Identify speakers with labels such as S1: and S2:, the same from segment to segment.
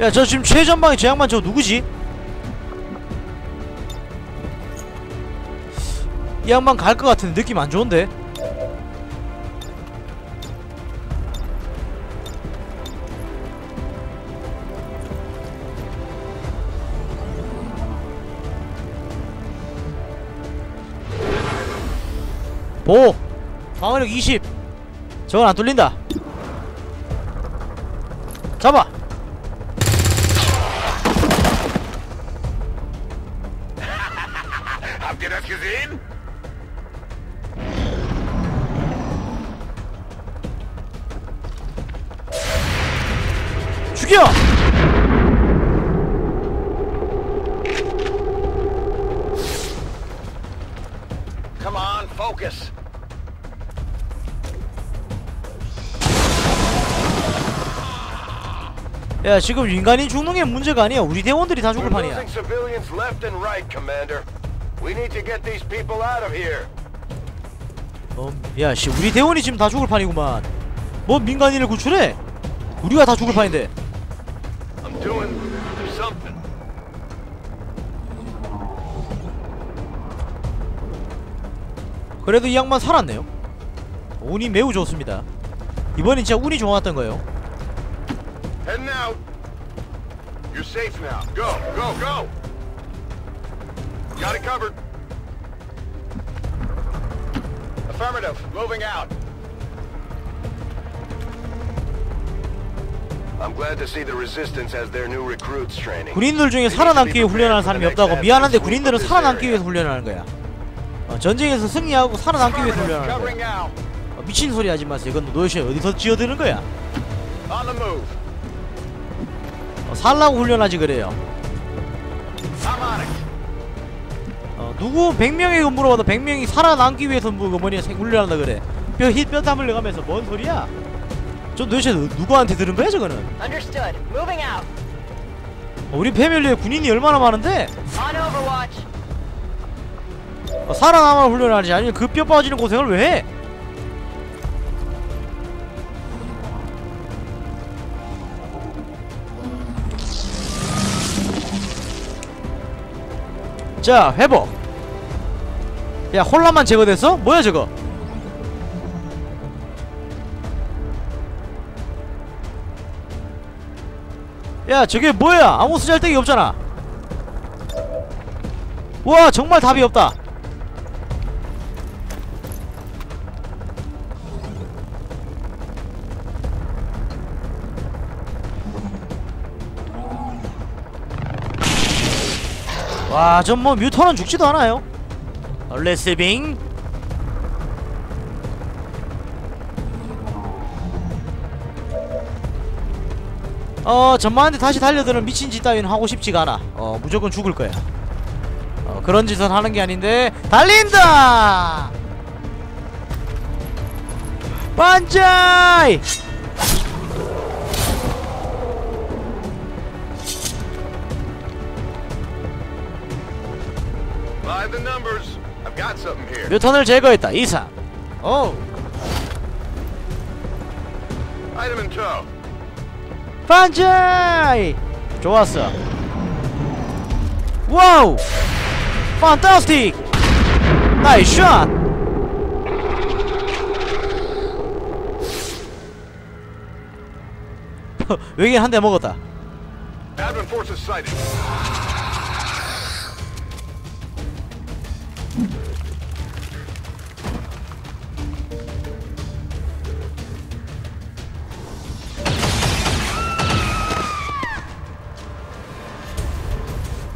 S1: 야 저 지금 최전방에 저 양반 저 누구지? 이 양반 갈 것 같은데 느낌 안 좋은데? 보! 방어력 20 저건 안 뚫린다 잡아!
S2: Habt ihr das gesehen?
S1: 죽여!
S2: Come on, focus.
S1: 야 지금 인간이 죽는 게 문제가 아니야 우리 대원들이 다 죽을 판이야
S2: We need to get these people out of here.
S1: 어, 야 씨 우리 대원이 지금 다 죽을 판이구만 뭐 민간인을 구출해? 우리가 다 죽을 판인데
S2: I'm doing something.
S1: 그래도 이 양반 살았네요 운이 매우 좋습니다 이번엔 진짜 운이 좋았던 거예요
S2: Heading out. You're safe now. Go, go, go. Got it covered. Affirmative. Moving out. I'm glad to see the resistance has their new recruits training.
S1: 군인들 중에 살아남기 위해 훈련하는 사람이 없다고 미안한데 군인들은 살아남기 위해서 훈련하는 거야 어, 전쟁에서 승리하고 살아남기 위해서 훈련하는 거야. 어, 미친 소리 하지 마세요 이건 도대체 어디서 지어드는 거야
S2: On the move.
S1: 어, 살라고 훈련하지 그래요 누구 100명에게 물어봐도 100명이 살아남기 위해서 뭐 뭐냐 생- 훈련한다 그래. 뼈, 히, 뼈 땀을 내가면서 뭔 소리야? 저 도대체 누- 누구한테 들은 거야 저거는. 어, 우리 패밀리에 군인이 얼마나 많은데. 어, 살아남아 훈련하지. 아니면 그 뼈 빠지는 고생을 왜 해? 자 회복 야 혼란만 제거됐어? 뭐야 저거 야 저게 뭐야 아무 쓰잘데기 없잖아 와 정말 답이 없다 와, 전뭐 뮤턴은 죽지도 않아요. 어, 레시빙. 어, 전마한테 다시 달려드는 미친 짓 따위는 하고 싶지가 않아. 어, 무조건 죽을 거야. 어, 그런 짓은 하는 게 아닌데 달린다. 반자이! 뮤턴을 제거했다. 이상. 오. 반자이! 좋았어. 와우! 판타스틱! 나이스 샷! 외계인 한 대 먹었다.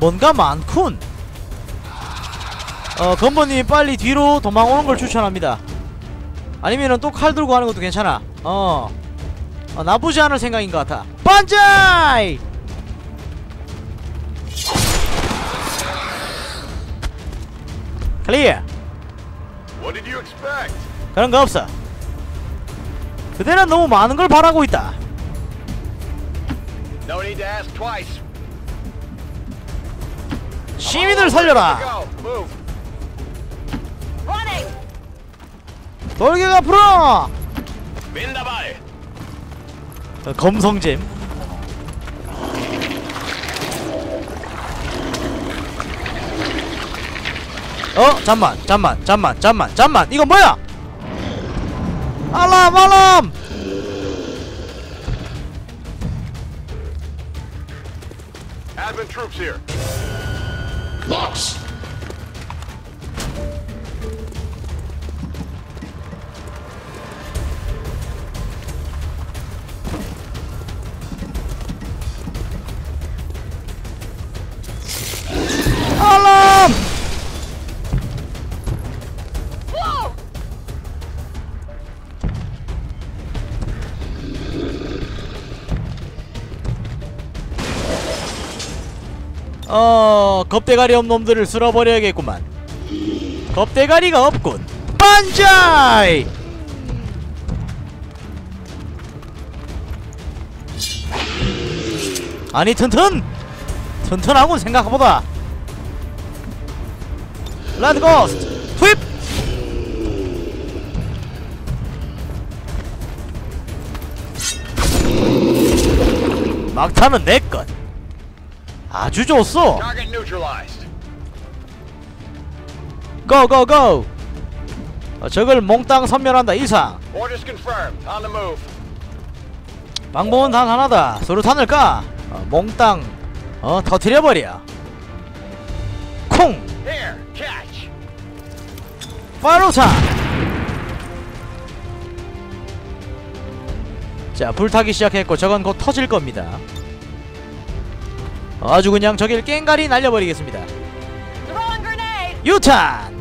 S1: 뭔가 많군. 어, 건버님 빨리 뒤로 도망오는 걸 추천합니다. 아니면은 또 칼 들고 하는 것도 괜찮아. 어. 어, 나쁘지 않을 생각인 것 같아. 반자이! 클리어. 그런 거 없어. 그대는 너무 많은 걸 바라고 있다.
S2: No
S1: 시민을 살려라 돌격 앞으로 검성잼 어? 잠만 잠만 잠만 잠만 잠만 이건 뭐야? 알람 알람
S2: troops here.
S1: 알람 어 겁대가리 없는 놈들을 쓸어버려야겠구만. 겁대가리가 없군. 반자이! 아니 튼튼! 튼튼하군 생각보다. Red Ghost 투입 막타는 내것 아주 좋소. 고고고 어, 적을 몽땅 섬멸한다. 이상. 방법은 단 하나다. 수류탄을 까? 어, 몽땅 어 터트려버려. 콩. 파이로탄 자 불타기 시작했고 저건 곧 터질 겁니다 아주 그냥 저길 깽가리 날려버리겠습니다. 유탄!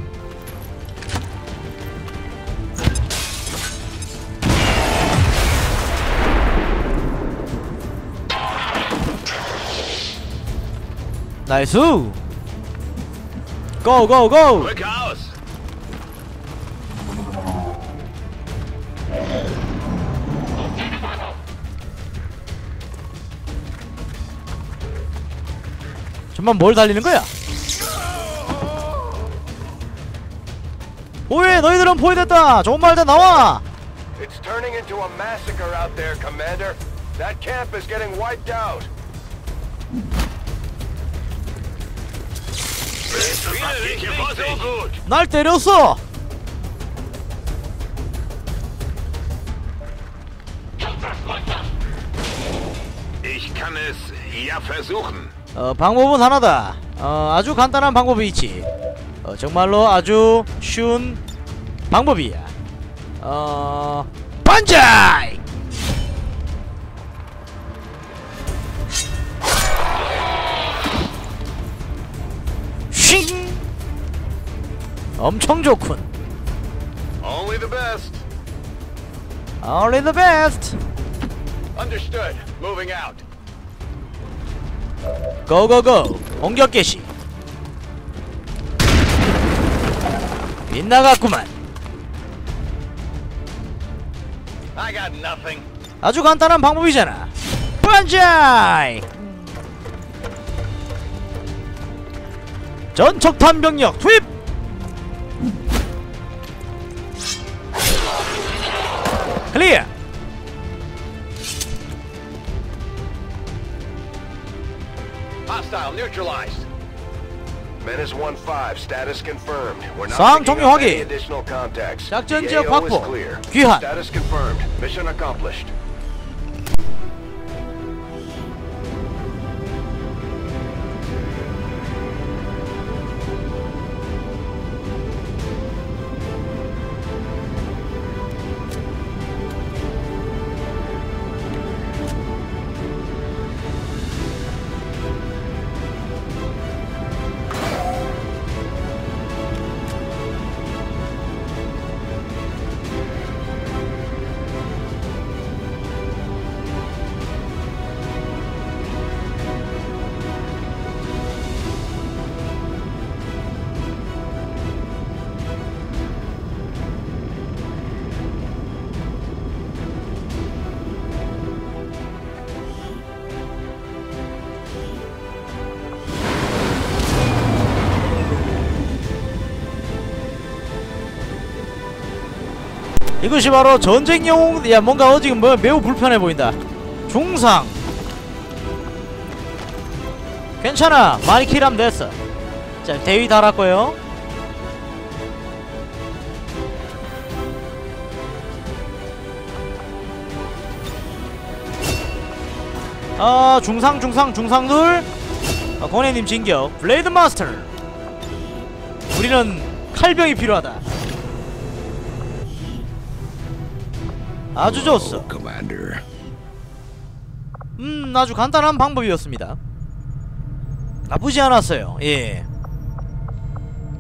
S1: Nice! go
S2: go go
S1: 정말 뭘 달리는 거야? 포위 너희들은 포위됐다 좋은 말대 나와
S2: It's turning into a massacre out there, Commander. That camp is getting wiped out.
S1: 날 때렸어
S2: Ich kann es ja versuchen.
S1: 어, 방법은 하나다 어, 아주 간단한 방법이 있지 어, 정말로 아주 쉬운 방법이야 어... 반자이! 쉥! 엄청 좋군
S2: Only the best.
S1: Only the best
S2: Understood. Moving out.
S1: 고고고. 공격 개시. 빗나갔구만.
S2: I got nothing.
S1: 아주 간단한 방법이잖아. 반자이 전척탄 병력 투입! 클리어
S2: neutralized. Menace 1-5, status confirmed. We're not
S1: 상황
S2: picking
S1: 종료
S2: up any
S1: 확인.
S2: additional contacts.
S1: 작전
S2: The
S1: 지역
S2: AO is
S1: 확보.
S2: clear.
S1: 귀환.
S2: Status confirmed. Mission accomplished.
S1: 이것이 바로 전쟁 영웅 야 뭔가 어 지금 뭐 매우 불편해 보인다. 중상. 괜찮아. 많이 킬하면 됐어. 자 대위 달았고요. 아 어, 중상 중상 중상 둘. 아, 어, 고네님 진격. 블레이드 마스터. 우리는 칼병이 필요하다. 아주 좋았어. 음 아주 간단한 방법이었습니다. 나쁘지 않았어요. 예.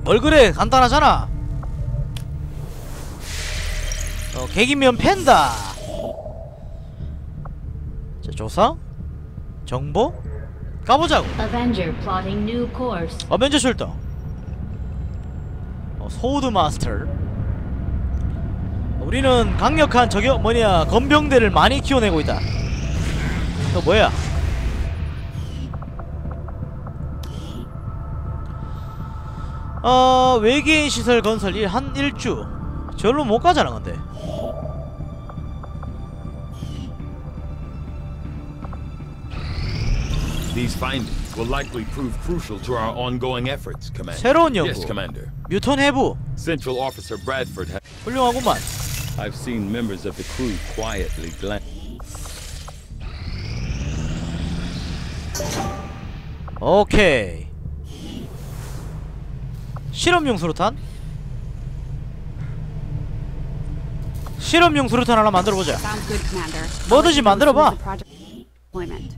S1: 뭘 그래? 간단하잖아. 어 객이면 팬다. 자 조사? 정보? 가보자고. 어벤져 출동 어, 소드 마스터 우리는 강력한 저격 뭐냐 건병대를 많이 키워내고 있다 또 뭐야 어 외계인 시설 건설 일, 한 일주 절로 못 가잖아 근데
S3: These findings will likely prove crucial to our ongoing efforts, Commander.
S1: 새로운 연구
S3: Yes, Commander.
S1: 뮤턴 해부
S3: Central Officer Bradford.
S1: 훌륭하구만
S3: I've seen members of the crew quietly glance.
S1: 오케이 실험용 수류탄 실험용 수류탄 하나 만들어보자. 뭐든지 만들어봐.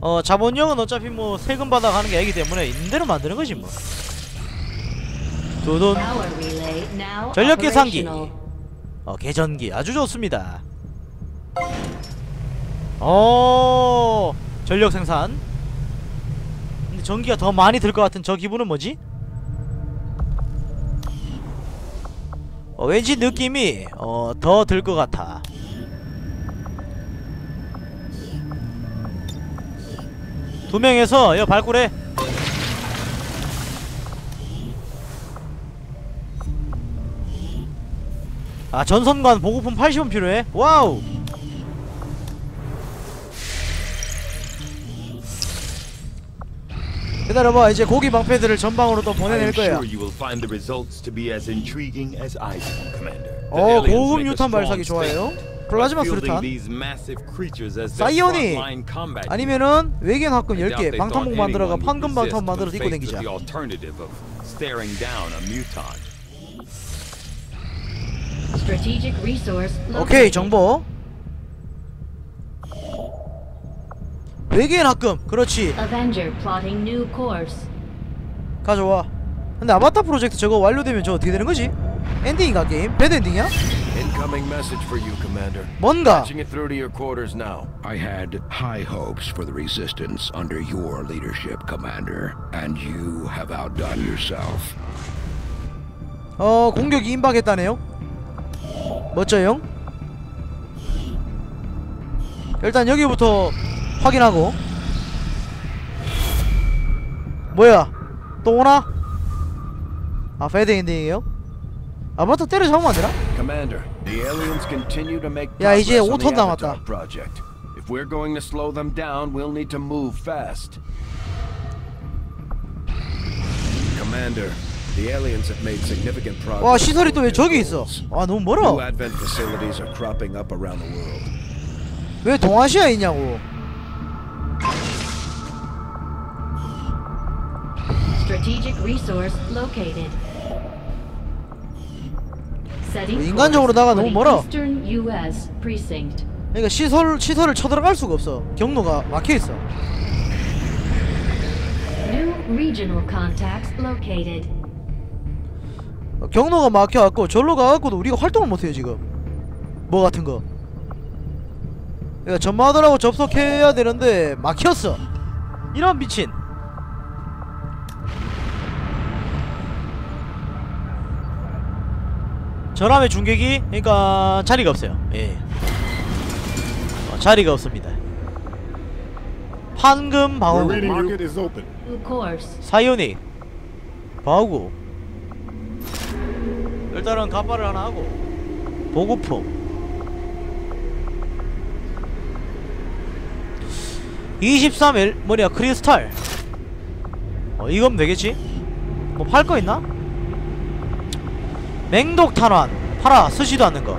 S1: 어 자본력은 어차피 뭐 세금 받아 가는 게 아니기 때문에 있는 대로 만드는 거지 뭐 두둔
S4: Power relay now
S1: 전력 계산기. 어 계전기 아주 좋습니다. 어 전력 생산. 근데 전기가 더 많이 들 것 같은 저 기분은 뭐지? 어, 왠지 느낌이 어, 더 들 것 같아. 두 명에서 여 발굴해 아 전선관 보급품 80원 필요해? 와우 기다려봐 이제 고기 방패들을 전방으로 또 보내낼 거야 어 고급 유탄 발사기 좋아해요 플라즈마 수류탄 사이오닉 아니면은 외계인 합금
S3: I doubt
S1: 10개
S3: they
S1: 방탄복 만들어가
S3: resist
S1: 방탄 만들어서 입고 댕기자 오케이. 정보 외계인 합금 그렇지
S4: Avenger plotting new course.
S1: 가져와 근데 아바타 프로젝트 저거 완료되면 저 어떻게 되는 거지? 엔딩인가 게임? 배드 엔딩이야?
S5: Incoming message for you, Commander.
S1: 뭔가
S5: Patching it through to your quarters now. I had high hopes for the resistance under your leadership, Commander. And you have outdone yourself.
S1: 어 공격이 임박했다네요 멋져요 일단 여기부터 확인하고 뭐야 또 오나? 아 패드 엔딩이에요? 때려 잡으면 안되나?
S5: The aliens continue to make
S1: 야, 이제
S5: progress on the
S1: 5톤 남았다.
S5: If we're going to slow them down, we'll need to move fast. Commander, the aliens have made significant progress.
S1: 와 시설이 또 왜 저기 있어. 아 너무
S5: New
S1: 멀어
S5: advent facilities are cropping up around the world.
S1: 왜 동아시아에 있냐고
S4: Strategic resource located. Setting
S1: 인간적으로 나가 너무
S4: the
S1: 멀어.
S4: Eastern U.S. precinct.
S1: 그러니까 시설 시설을 쳐들어갈 수가 없어 경로가 막혀 있어
S4: New regional contacts located.
S1: 경로가 막혀갖고 절로 가갖고도 우리가 활동을 못해요 지금. 뭐 같은 거. 그러니까 전마들하고 접속해야 되는데 막혔어. 이런 미친. 전함의 중계기? 그러니까 자리가 없어요. 예. 어, 자리가 없습니다. 판금 방어구. 사이오닉. 바우구 일단은 갑바를 하나 하고. 보급품. 23일 뭐냐 크리스탈. 어 이건 되겠지? 뭐 팔 거 있나? 맹독 탄환. 팔아 쓰지도 않는 거.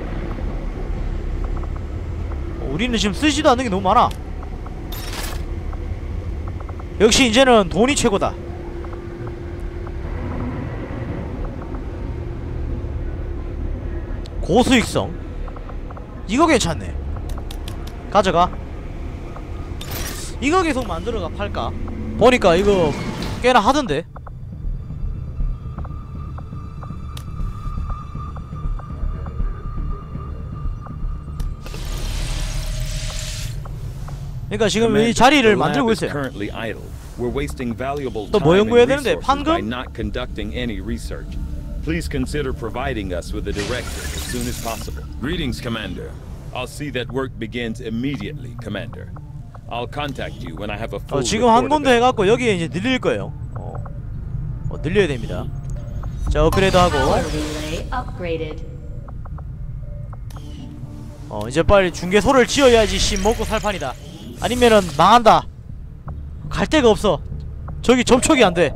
S1: 어, 우리는 지금 쓰지도 않는 게 너무 많아. 역시 이제는 돈이 최고다 고수익성 이거 괜찮네 가져가 이거 계속 만들어가 팔까 보니까 이거 꽤나 하던데 그러니까 지금 이 자리를 만들고 있어요 또 뭐 연구해야 되는데? 판금?
S3: Please consider providing us with a directive as soon as possible. Greetings, Commander. I'll see that work begins immediately, Commander. I'll contact you when I have a full
S1: 어, 지금 한
S3: it.
S1: 해갖고 여기에 이제 늘릴 거예요. 어, 어 늘려야 됩니다. 자 업그레이드 하고. 어 이제 빨리 중개소를 지어야지 씨 먹고 살 판이다. 아니면은 망한다. 갈 데가 없어. 저기 접촉이 안 돼.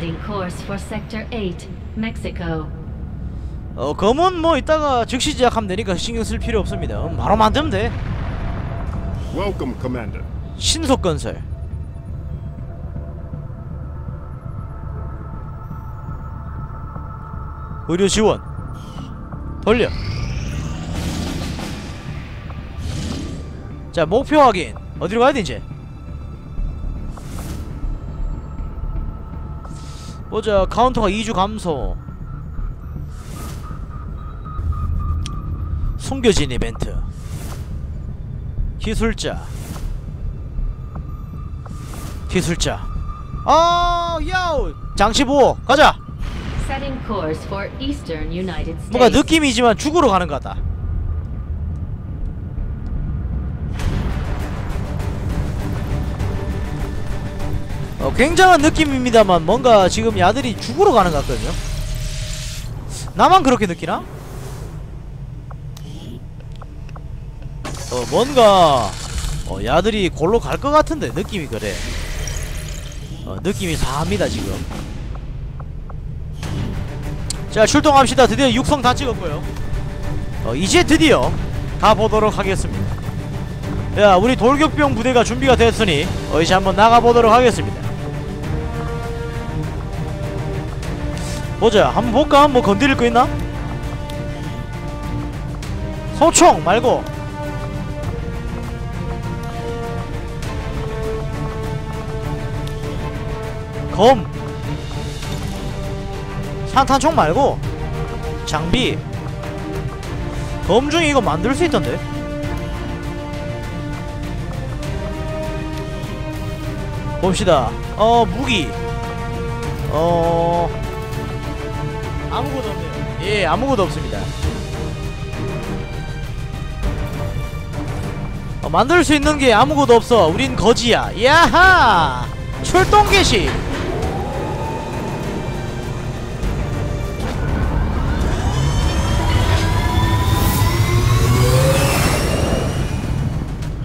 S4: Setting course for Sector 8, Mexico.
S1: 어 검은 뭐 이따가 즉시 제작하면 되니까 신경 쓸 필요 없습니다. 음, 바로 만들면 돼.
S2: Welcome, Commander.
S1: 신속 건설. 의료 지원. 돌려. 자, 목표 확인. 어디로 가야 돼, 이제? 보자, 카운터가 2주 감소. 숨겨진 이벤트. 기술자. 기술자. 아, 야우. 장치 보호. 가자. 뭔가 느낌이지만 죽으러 가는 것 같다. 어, 굉장한 느낌입니다만 뭔가 지금 야들이 죽으러 가는 것 같거든요. 나만 그렇게 느끼나? 어, 뭔가 어, 야들이 골로 갈 것 같은데 느낌이 그래. 어, 느낌이 사합니다 지금. 자 출동합시다 드디어 육성 다 찍었고요 어, 이제 드디어 가보도록 하겠습니다 야 우리 돌격병 부대가 준비가 됐으니 어, 이제 한번 나가보도록 하겠습니다 보자. 한번 볼까? 뭐 건드릴 거 있나? 소총 말고. 검. 산탄총 말고. 장비. 검 중에 이거 만들 수 있던데. 봅시다. 어 무기. 어 아무것도 없네요. 예 아무것도 없습니다. 어, 만들 수 있는 게 아무것도 없어. 우린 거지야. 야하! 출동 개시!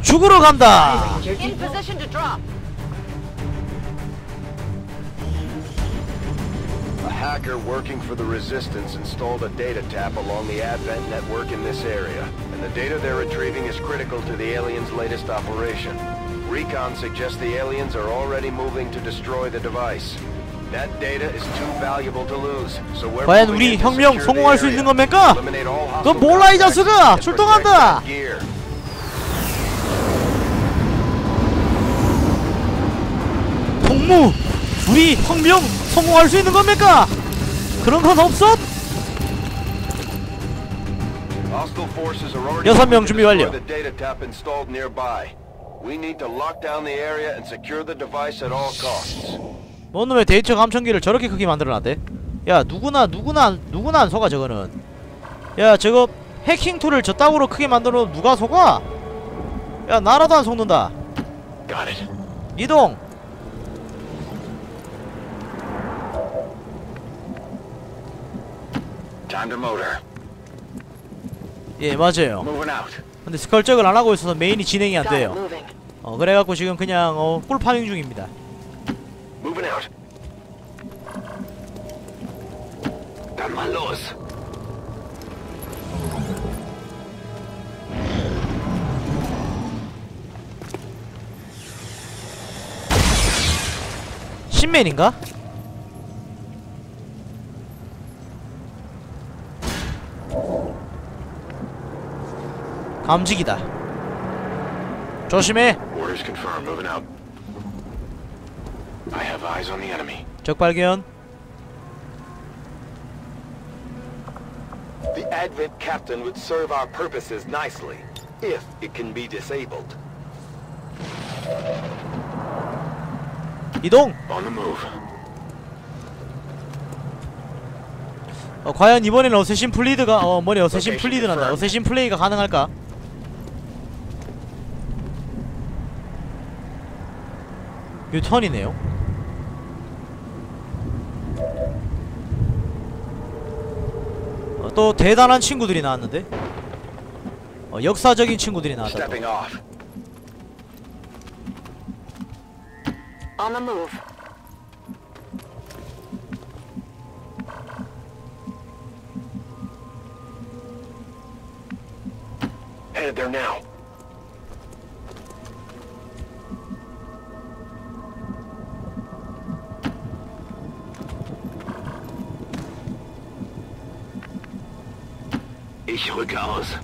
S1: 죽으러 간다
S2: hacker working for the Resistance installed a data tap along the Advent network in this area, and the data they're retrieving is critical to the aliens' latest operation. Recon suggests the aliens are already moving to destroy the device. That data is too valuable to lose, so we're
S1: 과연
S2: moving
S1: 우리
S2: in to
S1: 혁명
S2: secure the
S1: 성공할 수
S2: area.
S1: 있는 겁니까?
S2: Eliminate all
S1: 그거
S2: hostile
S1: 몰라, 이
S2: contacts
S1: 자식아!
S2: and
S1: 출동한다!
S2: protect that gear.
S1: 동무 우리 혁명 성공할 수 있는 겁니까? 그런 건 없어? 여섯 명 준비 완료. 뭔 놈의 데이터 감청기를 저렇게 크게 만들어놨대? 야 누구나 누구나 누구나 안 속아 저거는 야 저거 해킹 tool을 저따구로 크게 만들어 누가 속아? 야 나라도 안 속는다. 이동 예 맞아요. 근데 스컬적을 안하고 있어서 메인이 진행이 안돼요. 어 그래갖고 지금 그냥 어 꿀파밍 중입니다. 신맨인가? 감직이다 조심해
S2: eyes on the enemy.
S1: 적발견
S2: The Advent captain would serve our purposes nicely, if it can be disabled.
S1: 이동
S2: On the move.
S1: 어, 과연 이번에는 어쌔신 플리드가 어 뭐냐 어쌔신 플리드란다 어쌔신 플레이가 가능할까? 뉴턴이네요 어, 또 대단한 친구들이 나왔는데 어, 역사적인 친구들이 나왔다 또.
S2: Stepping off.
S6: On the move.
S2: Headed there now. Ich rücke aus.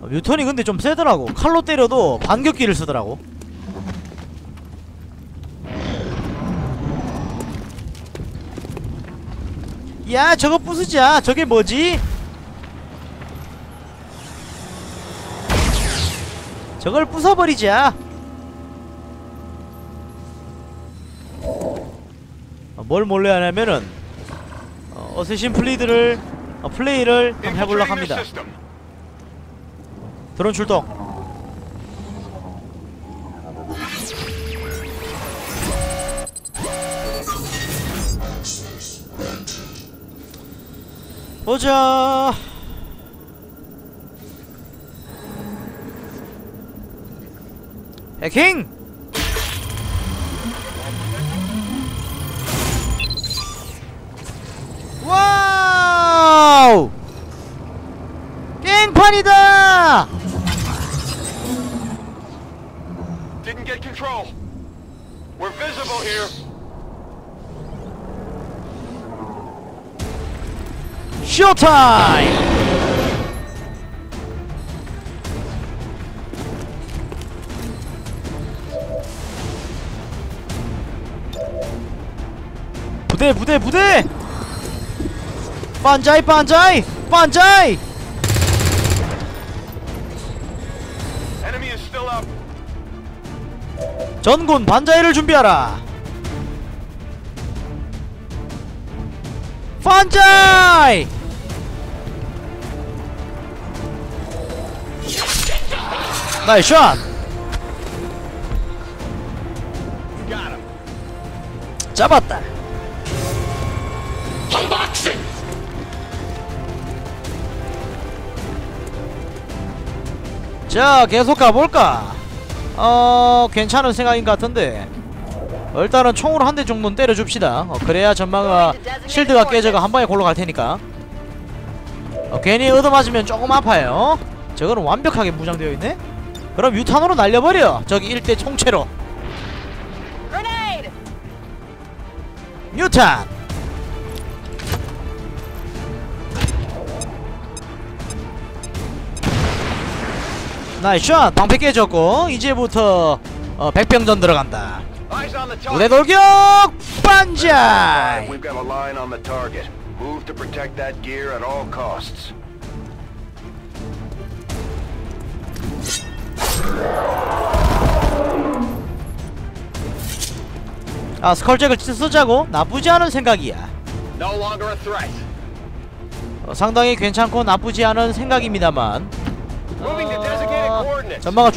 S1: 어, 뮤턴이 근데 좀 세더라고 칼로 때려도 반격기를 쓰더라고 야 저거 부수자 저게 뭐지? 저걸 부숴버리자 어, 뭘 몰래 하냐면은 어, 어쌔신 플리드를 어, 플레이를 한번 해보려고 합니다. 드론 출동. 보자. 해킹 깽판이다
S2: Didn't get control. We're visible here.
S1: 쇼타임! 부대 부대 부대! 반자이 반자이 반자이! 전군 반자이를 준비하라. 반자이! 나이스 샷! 잡았다. 자, 계속 가볼까? 어, 괜찮은 생각인 것 같은데. 어, 일단은 총으로 한 대 정도는 때려줍시다. 어, 그래야 전마가 실드가 깨져가 한 방에 골로 갈 테니까. 어, 괜히 얻어맞으면 조금 아파요. 저거는 완벽하게 무장되어 있네. 그럼 유탄으로 날려버려. 저기 1대 총체로. 뉴탄 나이스 샷 방패 깨졌고 이제부터 어, 백병전 들어간다
S2: target.
S1: 돌격
S2: costs.
S1: 아 스컬잭을 쓰자고 나쁘지 않은 생각이야. 어, 상당히 괜찮고 나쁘지 않은 생각입니다만 어. 전마가